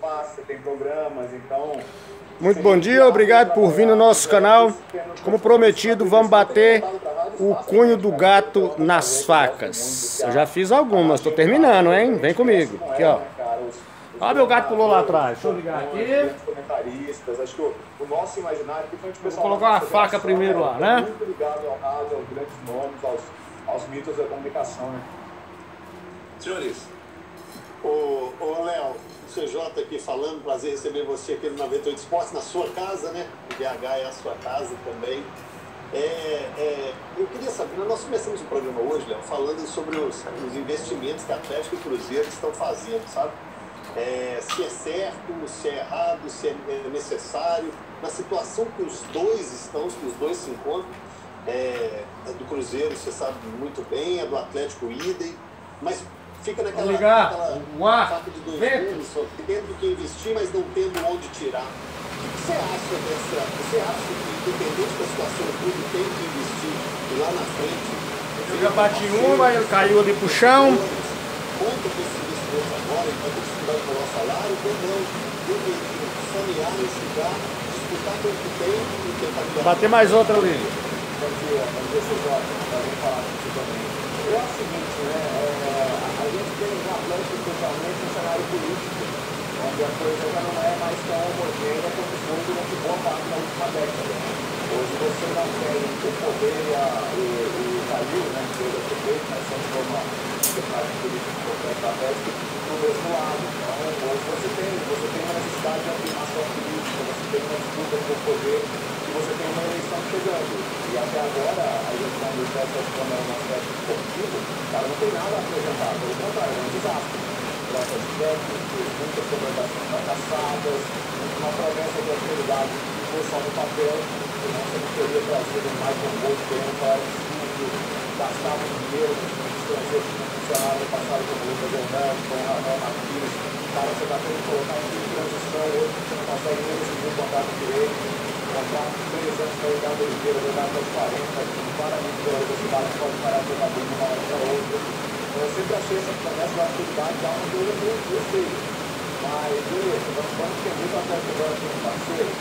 passa, tem programas, então... Muito bom dia, obrigado por vir no nosso canal. Como prometido, vamos bater o cunho do gato nas facas. Eu já fiz algumas, estou terminando, hein? Vem comigo. Aqui, ó. Olha meu gato pulou lá atrás. Deixa eu ligar aqui. comentaristas, acho que o, nosso imaginário, principalmente o pessoal... Vou colocar uma faca primeiro lá, né? Muito ligado ao rádio, aos grandes nomes, aos, aos mitos da comunicação, né? Senhores, o, o Léo, CJ aqui falando, prazer receber você aqui no 98 Esportes, na sua casa, né? O BH é a sua casa também. É, é, eu queria saber, nós começamos o programa hoje, Léo, falando sobre os, os investimentos que a Atlético e Cruzeiro estão fazendo, sabe? é, se é certo, se é errado, se é necessário. Na situação que os dois estão, que os dois se encontram, é, do Cruzeiro você sabe muito bem, a do Atlético idem, mas fica naquela, ligar, naquela faca de dois gumes, tendo que investir, mas não tendo onde tirar. O que você acha dessa? Você acha que, independente da situação, o clube tem que investir lá na frente? Eu já bati uma, ele caiu ali pro chão. Conta com esse agora, ele vai ter que estudar o nosso salário, ou não, deveria sanear, estudar, disputar com o que tem e tentar melhorar. Bater mais outra ali. Bom dia, bom dia, seu Jorge. Eu acho o seguinte, né, é, a gente tem no Atlético, especialmente, um cenário político, onde a coisa já não é mais tão homogênea como foi durante boa parte da última década. Hoje você não tem o poder e, o Calil, né, que é o prefeito, mas sempre uma personagem político importante da Atlético, do mesmo lado. Então, hoje você tem, você tem uma necessidade de afirmação política, você tem uma disputa por poder e você tem uma eleição chegando. E até agora, a eleição do Atlético Câmara no aspecto esportivo, ela não tem nada a apresentar, pelo contrário, é um desastre. Troca de técnicos, muitas contratações fracassadas, uma promessa de autoridade que foi só no papel, que não se teria trazido mais um bom tempo para o gastava dinheiro estrangeiros que no passado, como o Lucas como o Rafael Martins, cara, você está tendo que colocar um time de transição hoje, você não consegue nem decidir o contrato direito, contrato de três anos para o Ricardo Oliveira, jogar até os 40, que claramente pela velocidade pode parar de jogar de uma hora para outra. Eu sempre achei essa promessa da atividade já uma coisa meio gostei. Mas, beleza, vamos, entender que o agora tem um parceiro.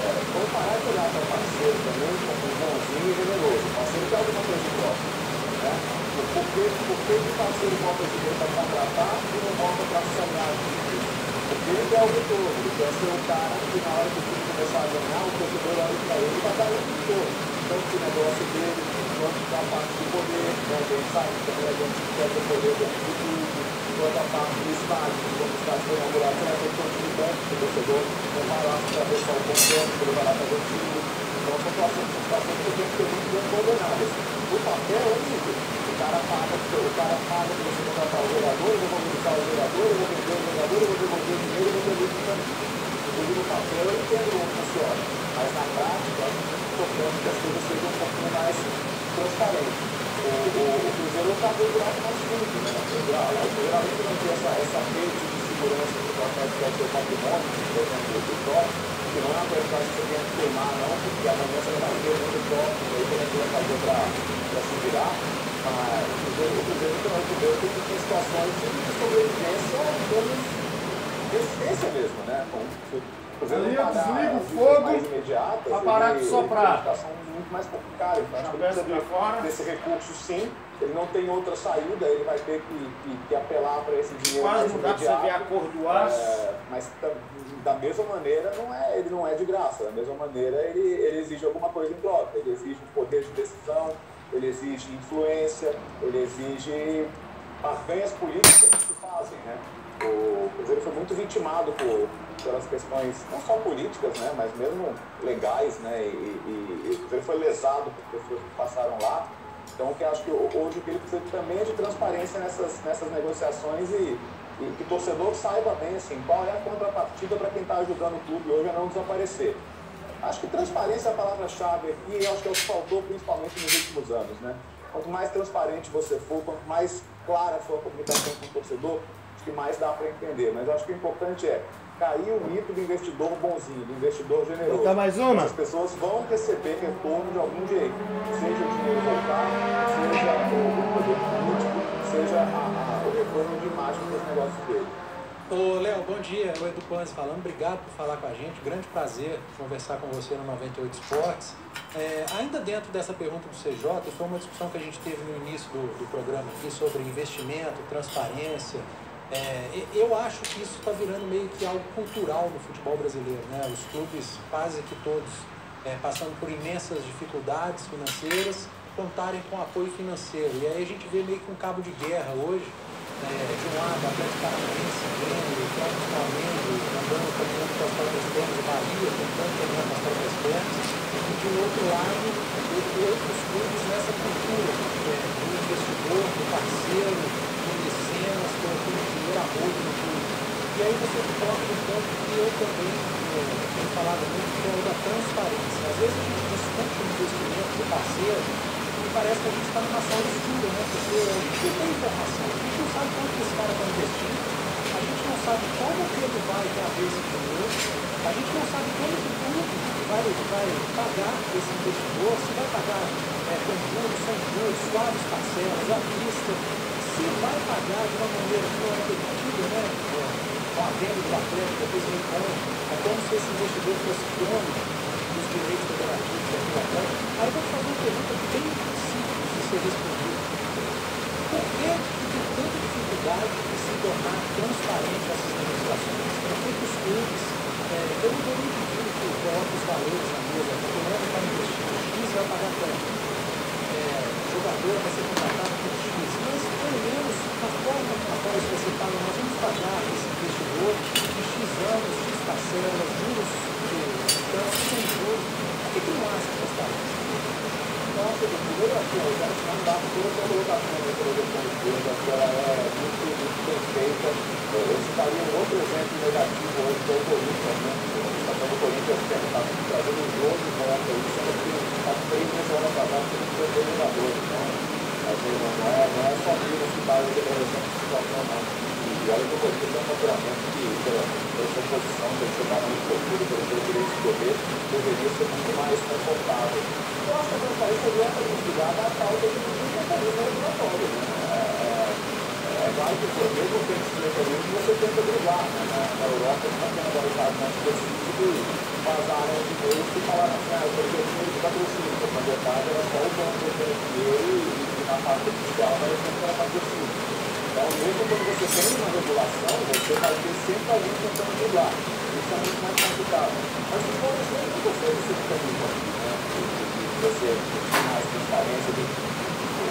É, vamos parar de olhar para o parceiro também como um bonzinho e generoso. O parceiro tem alguma coisa própria. Né? Por que, por que o parceiro volta dinheiro para contratar e não volta para sanar Porque ele quer o retorno, ele quer ser o cara que na hora que o time começar a ganhar, o torcedor olha para ele e vai dar o retorno. Tanto que o negócio dele, quanto a parte do poder, né? a gente sabe que a gente quer ter poder dentro do clube, quanto a parte do estádio, quando o estádio foi inaugurado, você vai ter continuidade, o torcedor não vai lá para ver só o conjunto, ele vai lá para ver o time. Então são situações, que tem que ter muito bem coordenadas. O papel é horrível. O cara paga, o cara paga para você contratar o jogador, eu vou visitar o jogador, eu vou vender o jogador, eu vou devolver o dinheiro, eu vou devolver o dinheiro. Inclusive no papel eu entendo como funciona. Mas na prática, importante que as coisas sejam um pouquinho mais transparentes. O, o, o Cruzeiro acabou de virar mais fundo, né? Geralmente não tem essa, essa rede de segurança que o Atlético quer ter patrimônio, por exemplo, do top, que não é uma coisa que você tem que queimar, não, porque amanhã você vai ter muito top, aí como é que vai fazer para se virar. Mas o Cruzeiro, o Cruzeiro, o Cruzeiro tem situações de sobrevivência resistência mesmo, né? Com, o fogo de soprar. muito mais complicada. Então, acho que ele precisa desse recurso sim. Ele não tem outra saída, ele vai ter que, que, que apelar para esse dinheiro Quase mais não dá para você ver a cor do aço. É, mas da, da mesma maneira, não é, ele não é de graça. Da mesma maneira, ele, ele exige alguma coisa em troca. Ele exige um poder de decisão, ele exige influência, ele exige barganhas políticas que fazem, né? O Cruzeiro foi muito vitimado por, pelas questões, não só políticas, né, mas mesmo legais, né, e, e, e o Cruzeiro foi lesado por pessoas que passaram lá. Então, que acho que hoje o que ele precisa também é de transparência nessas, nessas negociações e, e que o torcedor saiba bem assim, qual é a contrapartida para quem está ajudando o clube hoje a não desaparecer. Acho que transparência é a palavra-chave aqui e acho que é o que faltou principalmente nos últimos anos. Né? Quanto mais transparente você for, quanto mais clara for a comunicação com o torcedor, acho que mais dá para entender. Mas acho que o importante é cair o mito do investidor bonzinho, do investidor generoso. Tá mais uma? As pessoas vão receber retorno de algum jeito. Seja o dinheiro voltar, seja o poder político, seja a, a, o retorno de imagem dos negócios dele. Ô, Léo, bom dia. É o Edu Panzi falando. Obrigado por falar com a gente. Grande prazer conversar com você no 98 Esportes. É, ainda dentro dessa pergunta do CJ, foi uma discussão que a gente teve no início do, do programa aqui sobre investimento, transparência. É, eu acho que isso está virando meio que algo cultural no futebol brasileiro. Né? Os clubes, quase que todos, é, passando por imensas dificuldades financeiras, contarem com apoio financeiro. E aí a gente vê meio que um cabo de guerra hoje de um lado, Atlético Paranaense, Grêmio, o próprio Flamengo, andando caminhando com as próprias pernas, o Bahia tentando caminhar com as próprias pernas, e de outro lado, outros clubes nessa cultura é, do investidor, do parceiro, do mecenas, colocando dinheiro a rodo no clube. E aí você toca um ponto que eu também é, tenho falado muito, que é o da transparência. Às vezes a gente discute o investimento do parceiro, parece que a gente está numa sala escura, né? Porque não tem informação, sabe quanto esse cara está investindo, a gente não sabe como que ele vai trazer esse dinheiro, a gente não sabe como que o clube vai, vai pagar esse investidor, se vai pagar é, com juros, sem juros, suaves parcelas, à vista, se vai pagar de uma maneira que não é permitida, né? Com a venda do atleta, depois ele compra, é como se esse investidor fosse dono dos direitos federativos daquele atleta. Aí eu vou fazer uma pergunta bem ser respondido. Por que tem tanta dificuldade de se tornar transparente essas negociações? Por que os clubes, é, eu não estou nem pedindo que coloque os valores na mesa, porque é que está investindo X vai pagar tanto. É, jogador vai ser contratado por X, mas pelo menos a forma com a qual isso vai nós vamos pagar esse investidor de X anos, X parcelas, juros de tanto, sem juros. Por que, que não há essa transparência? Então, primeiro, assim, eu já não dá toda a colocação da televisão esquerda, que ela é muito, muito. Eu citaria um outro exemplo negativo hoje, que é o Corinthians, né? A o Corinthians está trazendo um jogo de volta aí, sendo que três meses ano passado que não foi jogador. Então, não, é, não é só Minas que está resolvendo essa situação, não. E olha que o Corinthians é um faturamento que, pela, pela sua posição, pelo seu tamanho cultura, pelo seu direito de poder, deveria ser muito mais confortável eu acho que a transparência é diretamente ligada à falta de um mecanismo regulatório. Né? É, é, é claro que o mesmo tem esse mecanismo você tenta driblar. Né? Na, Europa está tendo agora o mais específico de vazaram de e-mails que falaram assim, ah, eu quero ter dinheiro de patrocínio. Então, na verdade, era só o banco que tem dinheiro e, e na parte oficial parecendo que era patrocínio. Então, mesmo quando você tem uma regulação, você vai ter sempre alguém tentando driblar. Isso é muito mais complicado. Mas os bons nunca fez esse mecanismo você mais transparência do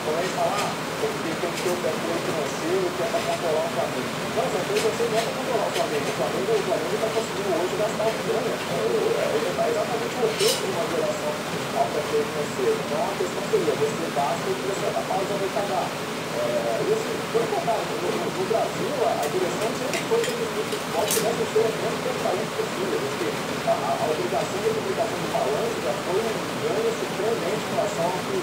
como é que falar, porque tem que ter o controle financeiro que é para controlar o Flamengo. Não, só que você não é para controlar o Flamengo. O Flamengo o Flamengo está conseguindo hoje gastar o que ganha. Ele está exatamente o oposto de uma geração ao controle financeiro. Então a questão seria, você basta e você é capaz de. É, contrário, no, no Brasil, a, a direção sempre foi que o futebol tivesse o seu menos transparente possível. Porque a, a, a obrigação de publicação do já foi um ganho surpreendente em relação ao que,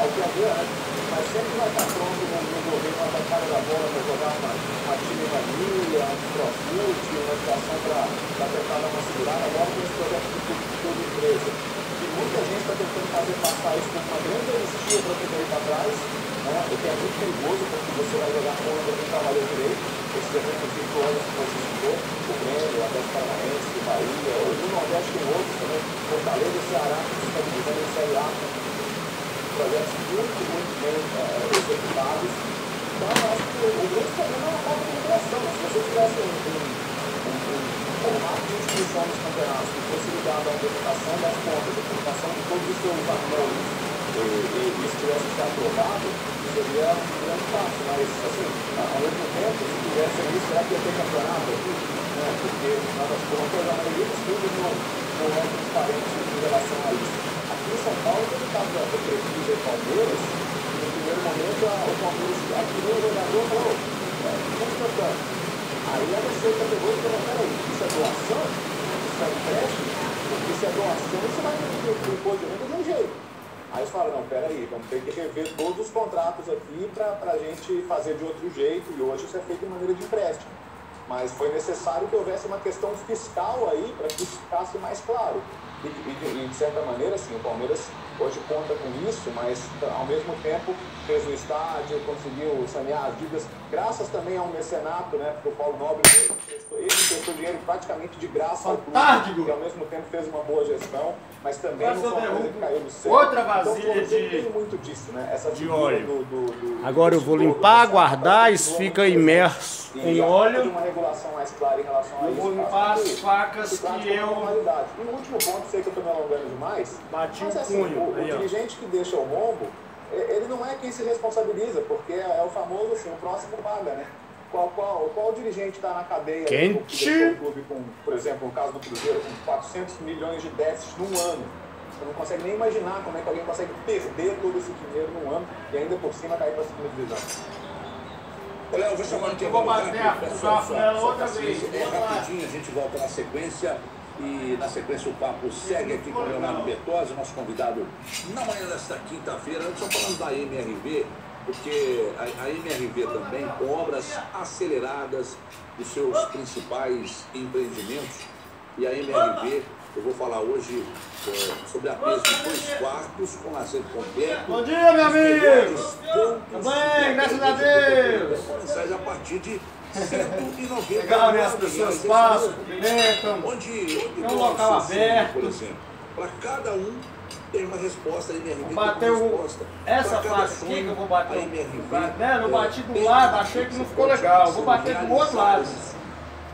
ao que havia antes. Mas sempre vai estar pronto no, no governo uma batalha da bola para jogar uma, uma time mania, um profute, uma situação para tentar dar uma segurada, agora com esse projeto de tudo empresa. E muita gente está tentando fazer passar isso como uma grande anistia para quem ir para trás, né? o que é muito perigoso porque você vai jogar contra quem trabalhou direito. Esses eventos virtuosos que você citou, o Grêmio, o Atlético Paranaense, o Bahia, ou o Nordeste tem outros também, Fortaleza e Ceará, que estão divisando em Série A, projetos muito, muito bem é, executados. Então, eu acho que o grande problema é a falta de regulação. Se você tivesse um, um, um, um formato de inscrição dos que ligado à implementação das contas, à implementação de todos os seus acordos, e, e isso tivesse sido aprovado, seria um grande passo. Mas, assim, ao mesmo tempo, se tivesse ali, será que ia ter campeonato aqui? Né? Porque, afinal das contas, a maioria dos clubes não, não é transparente em relação a isso. Aqui em São Paulo, quando estava o Crefisa e Palmeiras, no primeiro momento, a, o Palmeiras adquiriu o jogador e falou, é, custa tanto. Aí a Receita pegou e falou, peraí, isso é doação? É empréstimo? Porque se é doação, você vai ter impor de renda de um jeito. Aí eles falaram, não, peraí, vamos ter que rever todos os contratos aqui para a gente fazer de outro jeito, e hoje isso é feito de maneira de empréstimo. Mas foi necessário que houvesse uma questão fiscal aí para que isso ficasse mais claro. E, e, e, de certa maneira, sim, o Palmeiras hoje conta com isso, mas ao mesmo tempo fez o estádio, conseguiu sanear as dívidas, graças também a um mecenato, né? Porque o Paulo Nobre ele emprestou dinheiro praticamente de graça ao clube, que ao mesmo tempo fez uma boa gestão, mas também não foi uma coisa que caiu do céu. Outra vasilha então, de, tem muito disso, né? Essa de óleo. Do, do, do, Agora eu vou limpar, guardar, isso fica imerso em óleo. uma regulação mais clara em relação a eu isso. vou limpar as facas que eu... E no último ponto, sei que eu estou me alongando demais, Bati mas o assim, punho. O, dirigente que deixa o rombo, ele não é quem se responsabiliza, porque é o famoso assim, o próximo paga, né? Qual, qual, qual dirigente está na cadeia Quente. do que deixou o clube com, por exemplo, no caso do Cruzeiro, com 400 milhões de déficit num ano? Você não consegue nem imaginar como é que alguém consegue perder todo esse dinheiro num ano e ainda por cima cair para a segunda divisão. Léo, eu vou chamar o Eu vou bater a- o garfo nela outra vez. É rapidinho, a gente volta na sequência. E na sequência o papo segue aqui com o Leonardo Bertozzi, nosso convidado na manhã desta quinta-feira. Só falando da MRV, porque a, a MRV também com obras aceleradas dos seus principais empreendimentos. E a MRV, eu vou falar hoje é, sobre a mesa de dois quartos com lazer completo. Bom dia, meu amigo! Tudo bem, graças a Deus! A partir de 190 Legal, né? As pessoas passam, cumprimentam. Onde, onde É um local aberto. Por exemplo, para cada um tem uma resposta, a MRV tem Bater uma o- resposta. essa faca aqui que eu vou bater a MRV, né, não é, bati do lado, achei que não ficou legal. Vou bater do outro lado.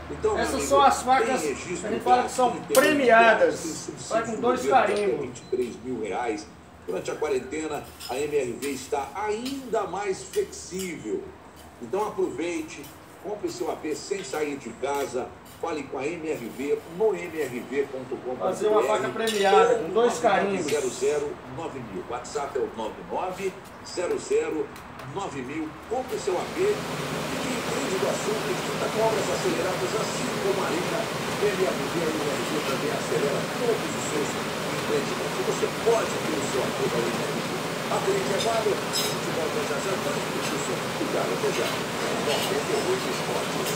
Então, Essas são as facas que a gente fala que são premiadas. Vai com do dois carimbos. 23 mil reais. Durante a quarentena, a MRV está ainda mais flexível. Então aproveite, compre seu AP sem sair de casa, fale com a MRV no mrv.com.br. Fazer uma faca premiada, com dois carimbos. 009000. WhatsApp é o 99009000. Compre seu AP. E entende do assunto e está com obras aceleradas, assim como a Arena, MRV e MRV também acelera todos os seus empreendimentos. Você pode ter o seu AP da MRV. A gente volta já já, mas isso, obrigado, até já. 98 Esportes.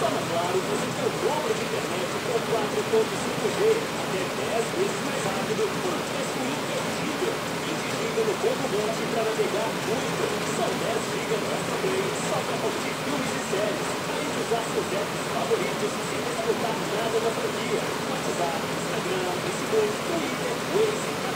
Só na Claro você tem o dobro de internet com 4.5G, até 10 vezes mais rápido, com acesso imperdível. 20 GB no combo monte para navegar muito. Só 10 GB no Play, só para curtir filmes e séries. Além de usar seus apps favoritos sem desfrutar nada da franquia. WhatsApp, Instagram, Facebook, Twitter, Waze,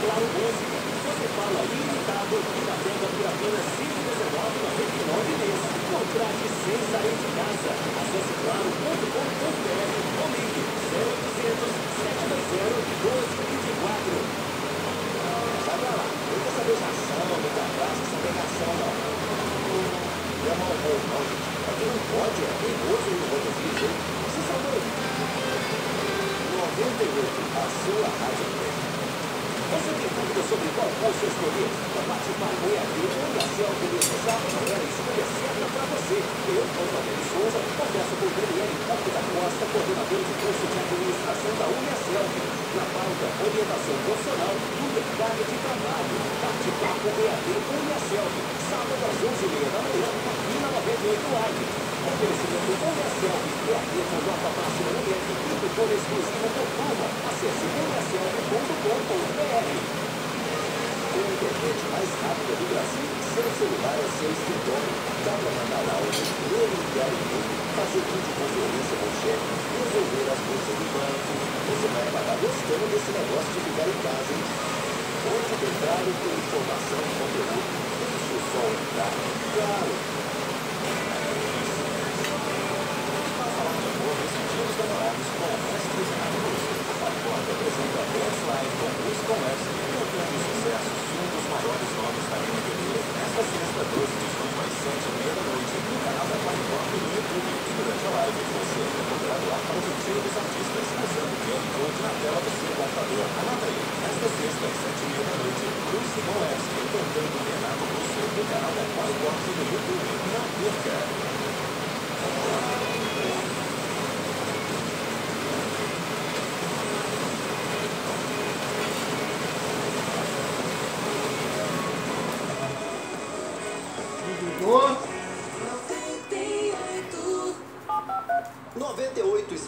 Claro Música. Você fala ilimitado e navega por apenas R$ 5,19,99 mês. Contrate sem sair de casa. Acesse claro.com.br ou ligue 0800 720 1224. Sai pra lá. Não quer saber de ação, não quer abraço, saber ação, não. Não é mal bom, não, gente. Aqui não pode, é perigoso no rodovia, hein? Vocês são doidos. 98, a sua rádio mesmo. Você tem dúvida sobre qual curso escolher? O bate-papo é aqui, onde a Celco lhe sabe é a escolha certa para você. Eu, Antônio Souza, converso com Daniele Ponte da Costa, coordenador de curso de administração da Unicelv. Na pauta, orientação profissional do mercado de trabalho. Bate-papo EAD Unicelv, sábado às 11h30 da manhã, aqui na 98 Live. Oferecimento com e cupom exclusivo turma. Acesse unicelv.com.br. A internet mais rápida do Brasil, seu celular é seu escritório. Dá para mandar áudio, e enviar fazer videoconferência com o chefe, resolver as coisas do banco. Você vai acabar gostando desse negócio de ficar em casa? Onde tem informação e conteúdo. Deixa o sol entrar. Claro.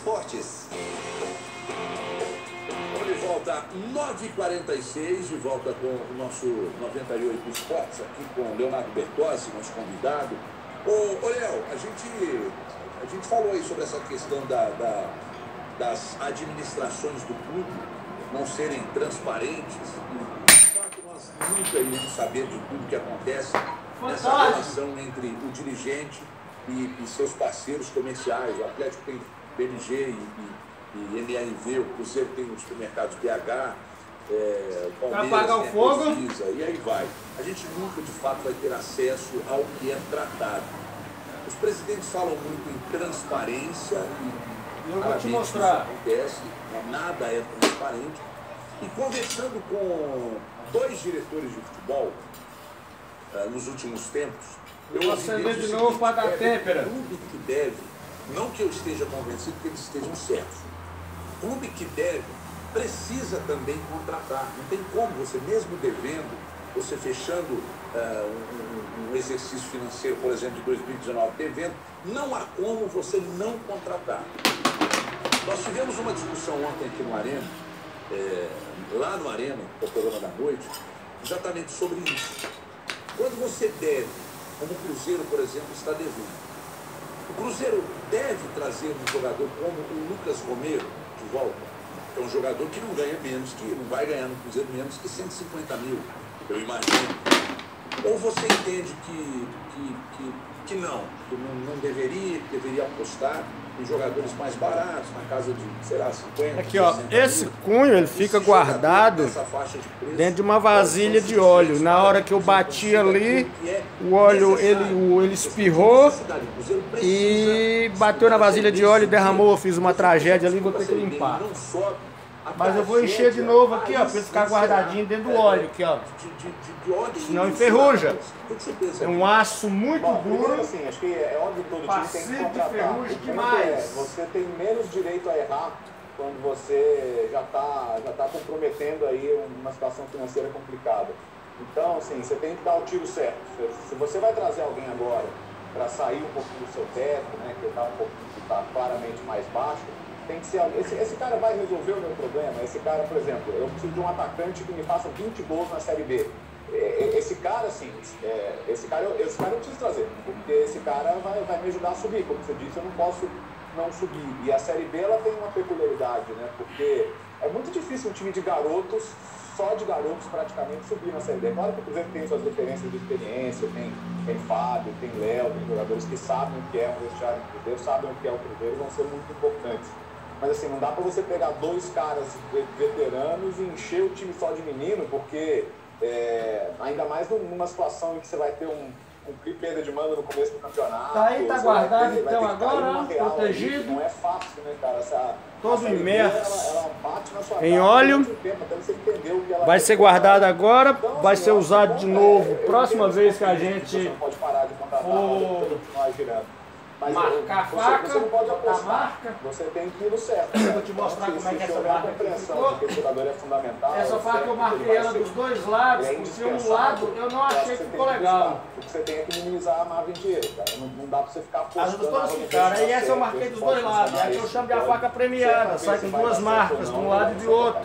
Esportes. Estamos de volta 9h46, de volta com o nosso 98 Esportes, aqui com o Leonardo Bertossi, nosso convidado. Ô, ô Léo, a gente, a gente falou aí sobre essa questão da, da- das administrações do clube não serem transparentes. E, nós nunca iremos saber de tudo que acontece nessa relação entre o dirigente e, e seus parceiros comerciais. O Atlético tem BMG e, e, e MRV, o Cruzeiro tem os supermercados BH, é, o Palmeiras apagar o fogo. Cofisa, e aí vai. A gente nunca, de fato, vai ter acesso ao que é tratado. Os presidentes falam muito em transparência e Eu vou te mostrar. Acontece, nada é transparente. E conversando com dois diretores de futebol ah, nos últimos tempos, Eu ouvi deles de o novo para dar é. O clube que deve, não que eu esteja convencido que eles estejam certos, clube que deve precisa também contratar. Não tem como você, mesmo devendo, você fechando um, um- um exercício financeiro, por exemplo, de 2019, devendo, não há como você não contratar. Nós tivemos uma discussão ontem aqui no Arena, é, lá no Arena, no programa da noite, exatamente sobre isso. Quando você deve, como o Cruzeiro, por exemplo, está devendo, o Cruzeiro deve trazer um jogador como o Lucas Romero de volta. É um jogador que não ganha menos que, não vai ganhar no Cruzeiro menos que 150 mil, eu imagino. Ou você entende que, que, que, que não, que não, não deveria, deveria apostar em jogadores mais baratos, na casa de, sei lá, 50 Aqui, ó, 60 esse mil. cunho ele fica Esse guardado de dentro de uma vasilha de óleo. Na hora que eu bati ali, o óleo ele, o- ele espirrou e bateu na vasilha de óleo derramou. Eu fiz uma tragédia ali, vou ter que limpar. Mas eu vou encher de novo aqui, ó, pra ele ficar guardadinho dentro do óleo aqui, ó. Senão enferruja. É um aço muito duro. assim, acho que é óbvio que todo time tem que de contratar. demais. É, você tem menos direito a errar quando você já está já tá comprometendo aí uma situação financeira complicada. Então, assim, você tem que dar o tiro certo. Se- você vai trazer alguém agora para sair um pouquinho do seu teto, né, que está um pouquinho, que está claramente mais baixo, tem que ser esse, esse cara vai resolver o meu problema. Esse cara, por exemplo, eu preciso de um atacante que me faça 20 gols na Série B. É, é, Esse cara, assim, é, esse, cara, eu- esse cara eu preciso trazer, porque esse cara vai, vai me ajudar a subir. Como você disse, eu não posso não subir. E a Série B ela tem uma peculiaridade, né? Porque é muito difícil um time de garotos, só de garotos praticamente, subir na Série B. Claro que o Cruzeiro tem suas referências de experiência, tem, tem Fábio, tem Léo, tem jogadores que sabem o que é um vestiário do Cruzeiro, sabem o que é o Cruzeiro, vão ser muito importantes. Mas assim, não dá pra você pegar dois caras ve- veteranos e encher o time só de menino, porque é, ainda mais num- numa situação em que você vai ter um, um perda de manda no começo do campeonato. Tá aí, tá guardado, ter- então, ter que cair agora, protegido. Não é fácil, né, cara? Essa, Todo imerso Ela, ela sua em cara óleo. tempo, até você entender o que ela Vai ser guardado agora, Então, vai assim, ser acho usado de é, novo. eu Próxima vez que a gente não pode parar de contratar for para. Mas marcar a faca, você não pode apostar. marca. Você tem que ir no certo. Eu vou te mostrar Então, como é que essa marca aqui ficou. de é fundamental. Essa faca eu que marquei ela ser- dos dois lados, é porque um lado eu não achei que ficou legal. buscar. O que você tem que minimizar a má dinheiro, cara. Não, não dá pra você ficar As apostando. vamos ver ficaram. dá essa eu marquei dos dois lados. Aí que eu chamo de a faca premiada. Sai com duas marcas, de um lado e de outro.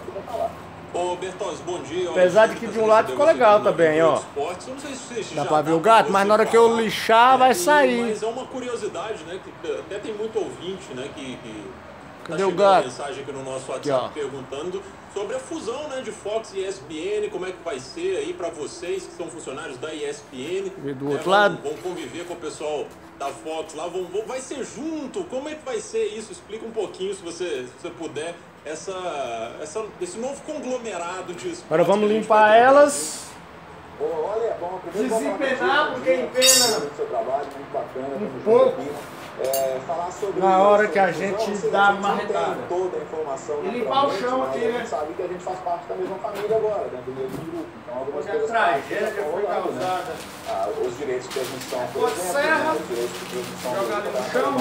Vai. Ô, Bertozzi, bom dia. Apesar de que de um lado ficou legal também, ó. Esportes. Eu não sei se Dá já pra ver o gato, mas na hora que eu lixar vai né, e- sair. Mas é uma curiosidade, né? Que até tem muito ouvinte, né? Que, que tá Cadê o chegando gato? mensagem aqui no nosso Aqui, WhatsApp ó. perguntando sobre a fusão né, de Fox e ESPN, como é que vai ser aí pra vocês que são funcionários da ESPN. E do né, outro vão- lado? Vão conviver com o pessoal da Fox lá, vão, vão- vai ser junto? Como é que vai ser isso? Explica um pouquinho, se você, se você puder, essa, essa, esse novo conglomerado de esportes Agora vamos que a gente limpar elas. Olha, é bom, Desempenar, porque né? empena junto pouco. aqui. É, falar sobre Na hora sobre que a gente assim, dá a gente uma não tem arretada. toda a informação E limpar o chão aqui, a né? gente sabe que a gente faz parte da mesma família agora, né, do mesmo grupo. Então algumas Porque a coisas tragédia práticas foi né? causada. Ah, os direitos de transmissão, por exemplo, serra, né, os direitos de transmissão jogar do- ali no da- chão, da-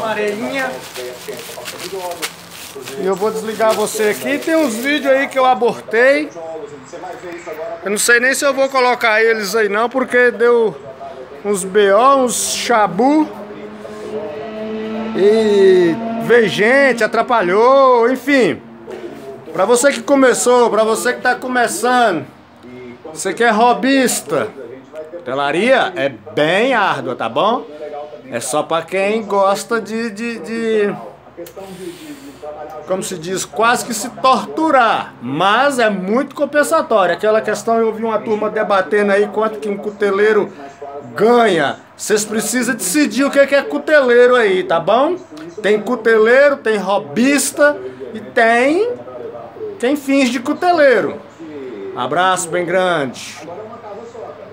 E eu vou de desligar você aqui. Tem uns vídeos aí que eu abortei. Eu não sei nem se eu vou colocar eles aí não, porque deu uns BO, uns chabu. E veio gente, atrapalhou, enfim. Pra você que começou, pra você que tá começando, você que é robista, telaria é bem árdua, tá bom? É só pra quem gosta de, de, de como se diz, quase que se torturar, mas é muito compensatório. Aquela questão, eu vi uma turma debatendo aí quanto que um cuteleiro ganha. Vocês precisam decidir o que é cuteleiro aí, tá bom? Tem cuteleiro, tem robista e tem quem finge de cuteleiro. Abraço bem grande.